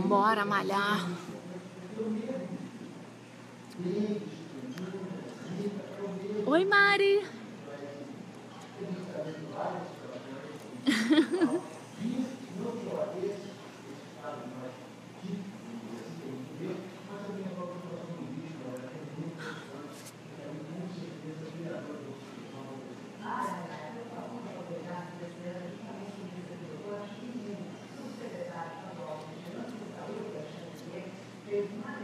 Bora malhar. Oi, Mari. Amen.